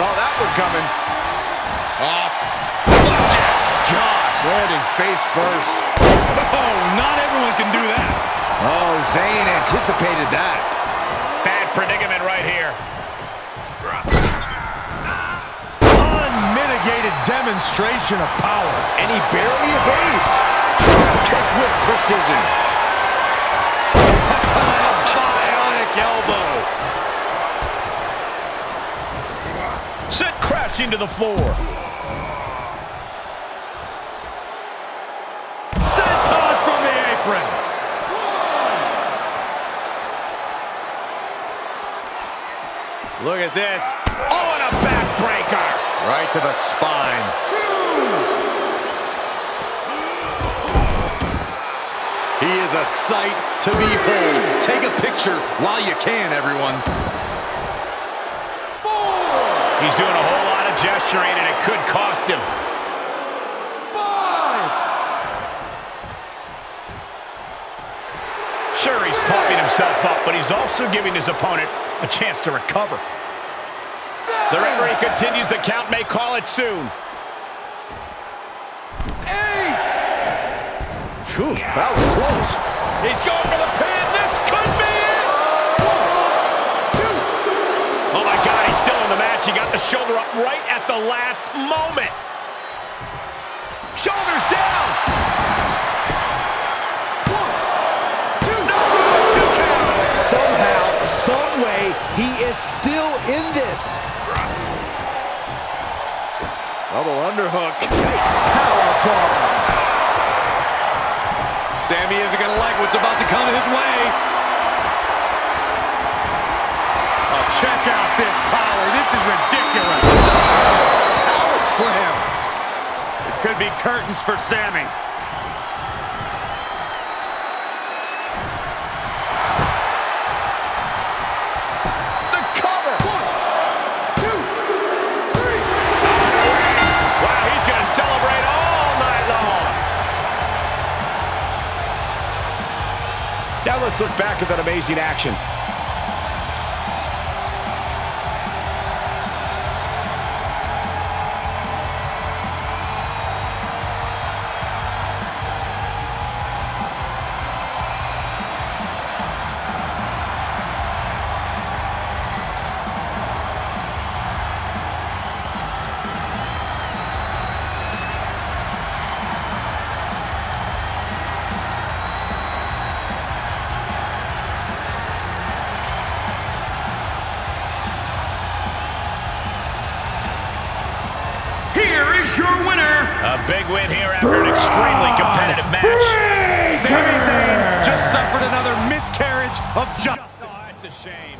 Saw that one coming. Oh, flapjack. Gosh, landing face first. Oh, not everyone can do that. Oh, Zayn anticipated that. Bad predicament right here. Unmitigated demonstration of power. And he barely evades. Kick with precision. Crashing to the floor. Senton from the apron. Look at this. Oh, and a backbreaker. Right to the spine. He is a sight to behold. Take a picture while you can, everyone. He's doing a whole lot and it could cost him. Sure, he's pumping himself up, but he's also giving his opponent a chance to recover. The referee continues the count, may call it soon. Eight. Phew, that was close. He's going still in match. He got the shoulder up right at the last moment. Shoulders down. No, two count. Somehow, some way, he is still in this. Double underhook. Sami isn't going to like what's about to come his way. Oh, check out this power. This is ridiculous. Power slam. It could be curtains for Sami. The cover. Wow, he's going to celebrate all night long. Now let's look back at that amazing action. Is your winner, A big win here after an extremely competitive match. Sami Zayn just suffered another miscarriage of justice. Oh, that's a shame.